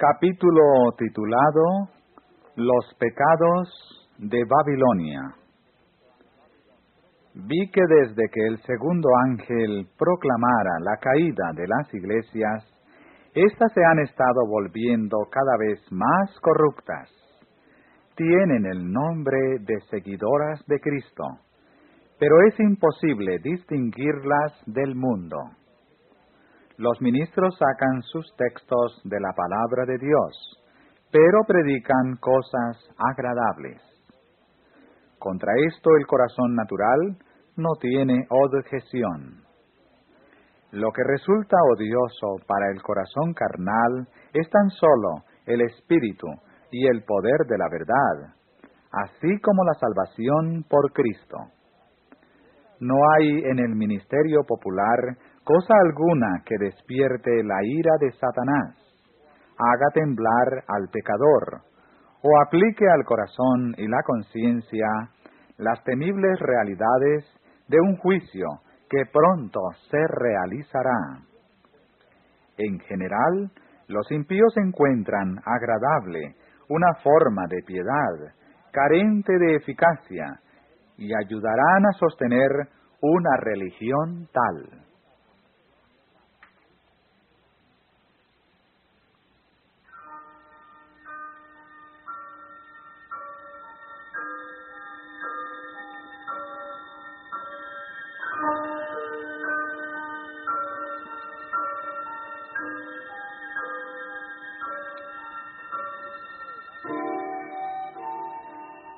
Capítulo titulado Los pecados de Babilonia. Vi que desde que el segundo ángel proclamara la caída de las iglesias, éstas se han estado volviendo cada vez más corruptas. Tienen el nombre de seguidoras de Cristo, pero es imposible distinguirlas del mundo los ministros sacan sus textos de la palabra de Dios, pero predican cosas agradables. Contra esto el corazón natural no tiene objeción. Lo que resulta odioso para el corazón carnal es tan solo el espíritu y el poder de la verdad, así como la salvación por Cristo. No hay en el ministerio popular cosa alguna que despierte la ira de Satanás, haga temblar al pecador, o aplique al corazón y la conciencia las temibles realidades de un juicio que pronto se realizará. En general, los impíos encuentran agradable una forma de piedad carente de eficacia y ayudarán a sostener una religión tal.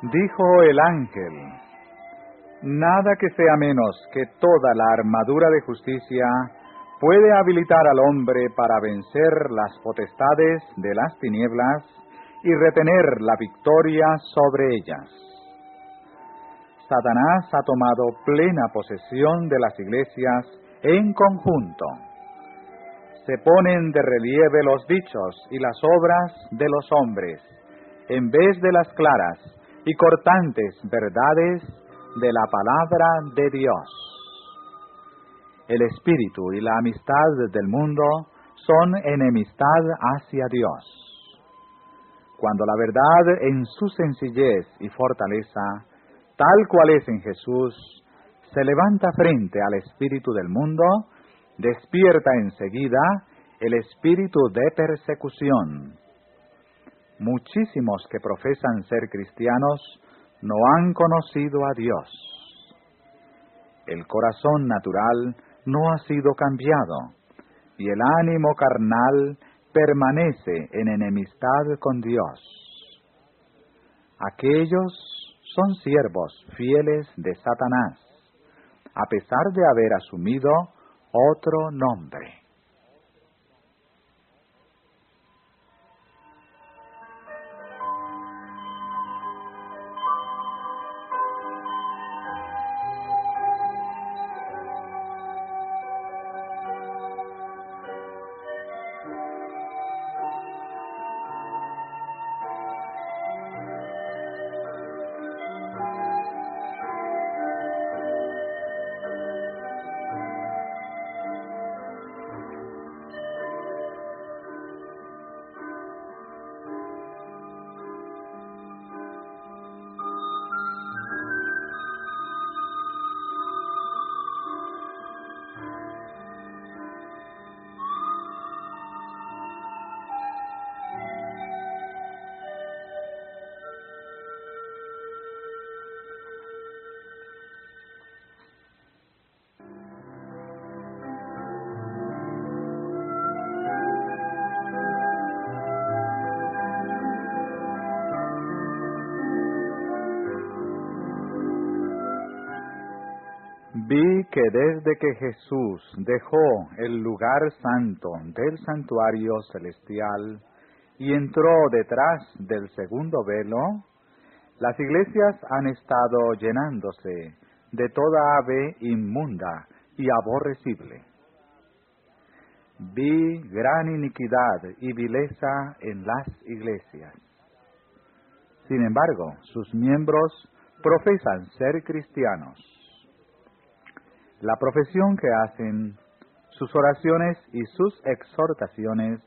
Dijo el ángel, nada que sea menos que toda la armadura de justicia puede habilitar al hombre para vencer las potestades de las tinieblas y retener la victoria sobre ellas. Satanás ha tomado plena posesión de las iglesias en conjunto. Se ponen de relieve los dichos y las obras de los hombres, en vez de las claras y cortantes verdades de la palabra de Dios. El espíritu y la amistad del mundo son enemistad hacia Dios. Cuando la verdad en su sencillez y fortaleza, tal cual es en Jesús, se levanta frente al espíritu del mundo, despierta enseguida el espíritu de persecución muchísimos que profesan ser cristianos no han conocido a Dios. El corazón natural no ha sido cambiado y el ánimo carnal permanece en enemistad con Dios. Aquellos son siervos fieles de Satanás, a pesar de haber asumido otro nombre. Que desde que Jesús dejó el lugar santo del santuario celestial y entró detrás del segundo velo, las iglesias han estado llenándose de toda ave inmunda y aborrecible. Vi gran iniquidad y vileza en las iglesias. Sin embargo, sus miembros profesan ser cristianos la profesión que hacen, sus oraciones y sus exhortaciones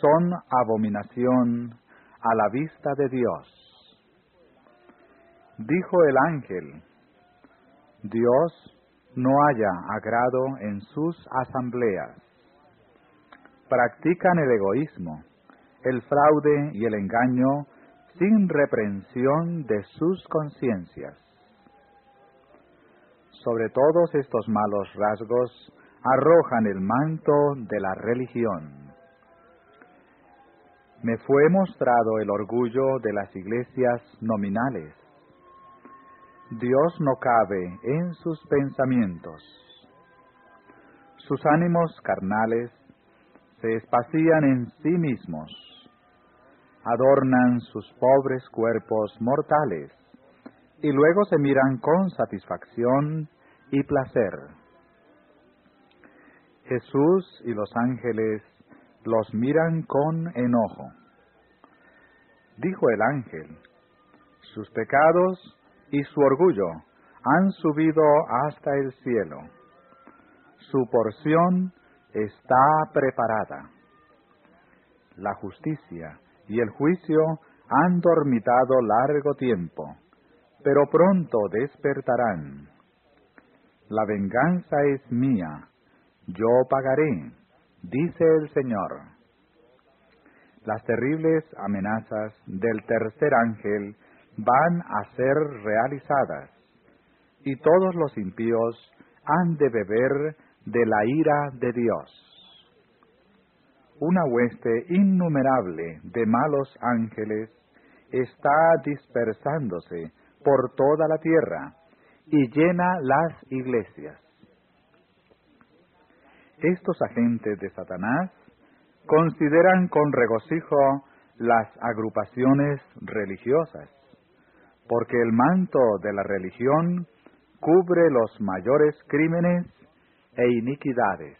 son abominación a la vista de Dios. Dijo el ángel, Dios no haya agrado en sus asambleas. Practican el egoísmo, el fraude y el engaño sin reprensión de sus conciencias. Sobre todos estos malos rasgos arrojan el manto de la religión. Me fue mostrado el orgullo de las iglesias nominales. Dios no cabe en sus pensamientos. Sus ánimos carnales se espacían en sí mismos, adornan sus pobres cuerpos mortales y luego se miran con satisfacción y placer. Jesús y los ángeles los miran con enojo. Dijo el ángel, sus pecados y su orgullo han subido hasta el cielo. Su porción está preparada. La justicia y el juicio han dormitado largo tiempo, pero pronto despertarán. La venganza es mía, yo pagaré, dice el Señor. Las terribles amenazas del tercer ángel van a ser realizadas, y todos los impíos han de beber de la ira de Dios. Una hueste innumerable de malos ángeles está dispersándose por toda la tierra y llena las iglesias. Estos agentes de Satanás consideran con regocijo las agrupaciones religiosas, porque el manto de la religión cubre los mayores crímenes e iniquidades.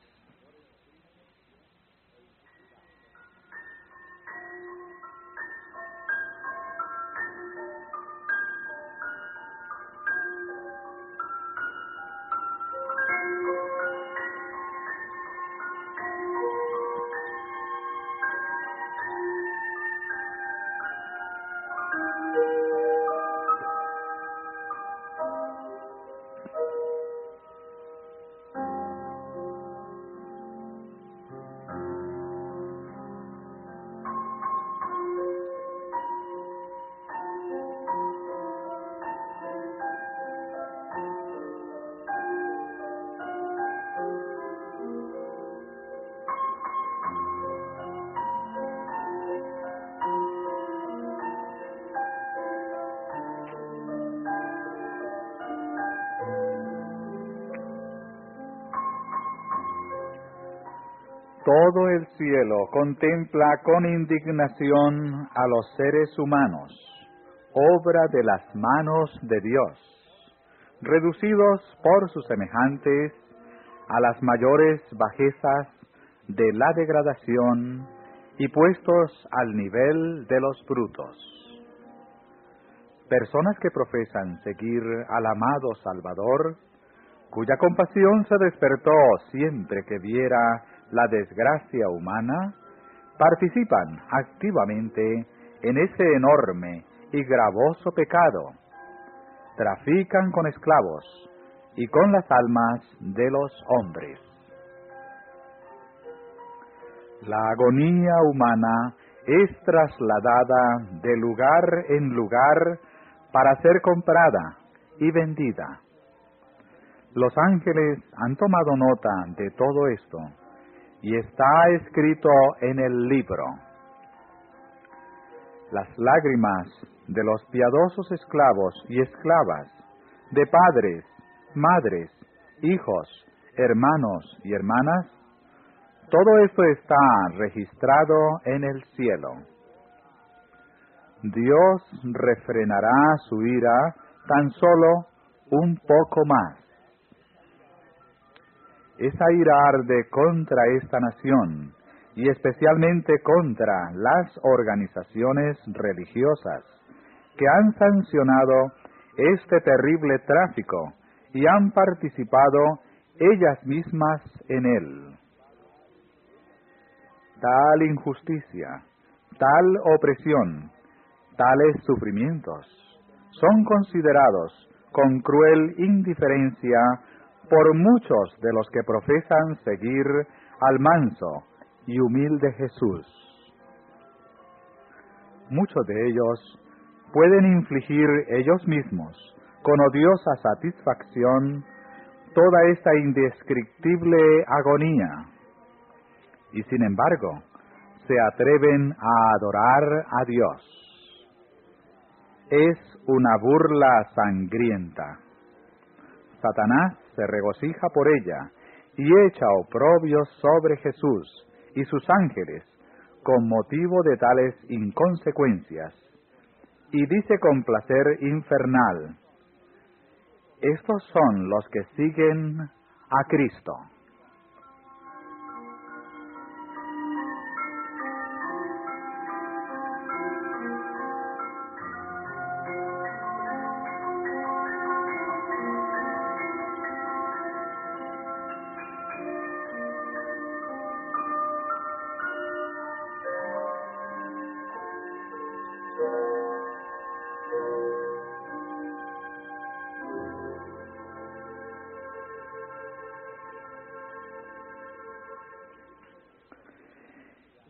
Todo el cielo contempla con indignación a los seres humanos, obra de las manos de Dios, reducidos por sus semejantes a las mayores bajezas de la degradación y puestos al nivel de los brutos. Personas que profesan seguir al amado Salvador, cuya compasión se despertó siempre que viera la desgracia humana, participan activamente en ese enorme y gravoso pecado. Trafican con esclavos y con las almas de los hombres. La agonía humana es trasladada de lugar en lugar para ser comprada y vendida. Los ángeles han tomado nota de todo esto y está escrito en el libro. Las lágrimas de los piadosos esclavos y esclavas, de padres, madres, hijos, hermanos y hermanas, todo esto está registrado en el cielo. Dios refrenará su ira tan solo un poco más esa ira arde contra esta nación y especialmente contra las organizaciones religiosas que han sancionado este terrible tráfico y han participado ellas mismas en él. tal injusticia, tal opresión, tales sufrimientos son considerados con cruel indiferencia por muchos de los que profesan seguir al manso y humilde Jesús. Muchos de ellos pueden infligir ellos mismos con odiosa satisfacción toda esta indescriptible agonía y sin embargo se atreven a adorar a Dios. Es una burla sangrienta. Satanás se regocija por ella y echa oprobios sobre Jesús y sus ángeles con motivo de tales inconsecuencias. Y dice con placer infernal, estos son los que siguen a Cristo.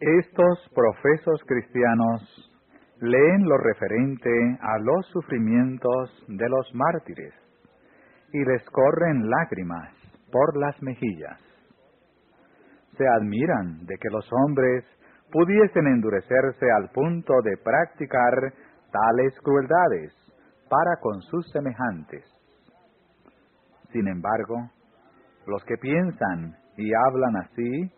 Estos profesos cristianos leen lo referente a los sufrimientos de los mártires y les corren lágrimas por las mejillas. Se admiran de que los hombres pudiesen endurecerse al punto de practicar tales crueldades para con sus semejantes. Sin embargo, los que piensan y hablan así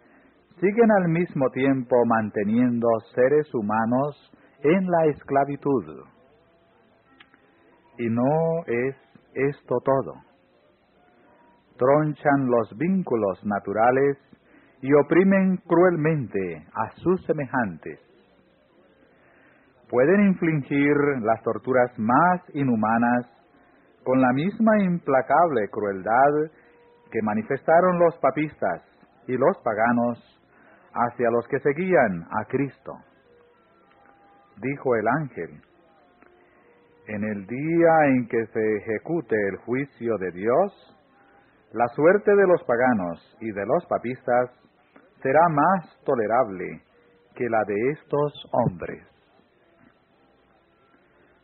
siguen al mismo tiempo manteniendo seres humanos en la esclavitud. Y no es esto todo. Tronchan los vínculos naturales y oprimen cruelmente a sus semejantes. Pueden infligir las torturas más inhumanas con la misma implacable crueldad que manifestaron los papistas y los paganos hacia los que seguían a Cristo. Dijo el ángel, en el día en que se ejecute el juicio de Dios, la suerte de los paganos y de los papistas será más tolerable que la de estos hombres.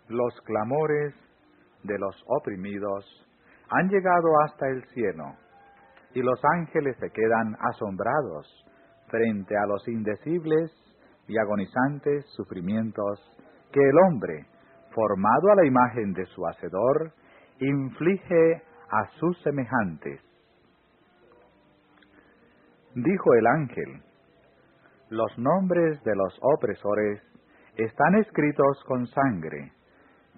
Los clamores de los oprimidos han llegado hasta el cielo, y los ángeles se quedan asombrados frente a los indecibles y agonizantes sufrimientos que el hombre, formado a la imagen de su Hacedor, inflige a sus semejantes. Dijo el ángel, los nombres de los opresores están escritos con sangre,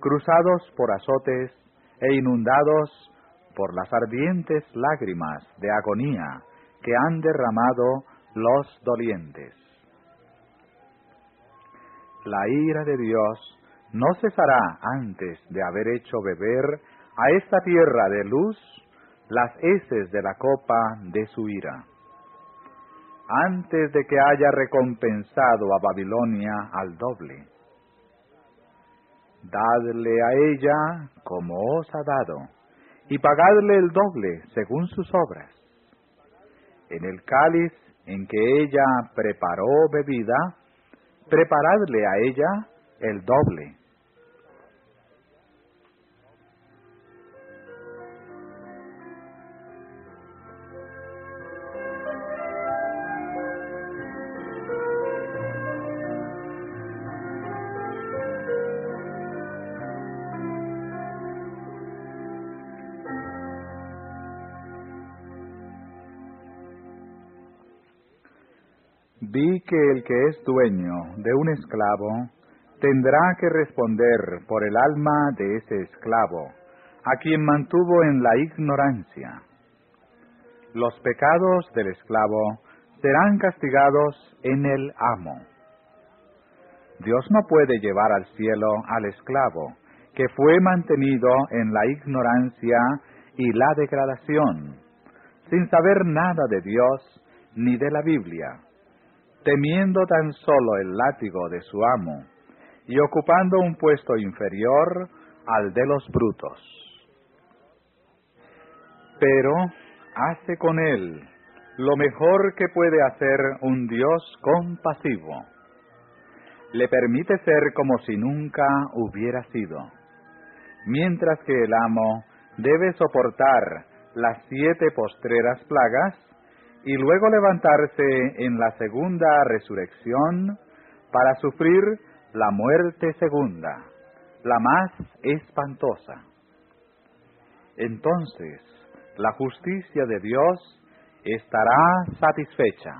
cruzados por azotes e inundados por las ardientes lágrimas de agonía que han derramado los dolientes. La ira de Dios no cesará antes de haber hecho beber a esta tierra de luz las heces de la copa de su ira, antes de que haya recompensado a Babilonia al doble. Dadle a ella como os ha dado, y pagadle el doble según sus obras. En el cáliz en que ella preparó bebida, preparadle a ella el doble. Vi que el que es dueño de un esclavo tendrá que responder por el alma de ese esclavo, a quien mantuvo en la ignorancia. Los pecados del esclavo serán castigados en el amo. Dios no puede llevar al cielo al esclavo, que fue mantenido en la ignorancia y la degradación, sin saber nada de Dios ni de la Biblia temiendo tan solo el látigo de su amo y ocupando un puesto inferior al de los brutos. Pero hace con él lo mejor que puede hacer un Dios compasivo. Le permite ser como si nunca hubiera sido, mientras que el amo debe soportar las siete postreras plagas y luego levantarse en la segunda resurrección para sufrir la muerte segunda, la más espantosa. Entonces, la justicia de Dios estará satisfecha